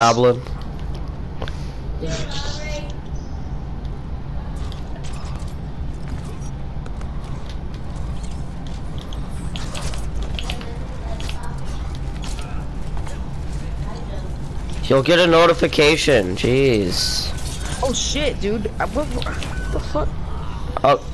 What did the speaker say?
goblin. You'll get a notification. Jeez. Oh shit, dude. Uh, what, what the fuck? Oh,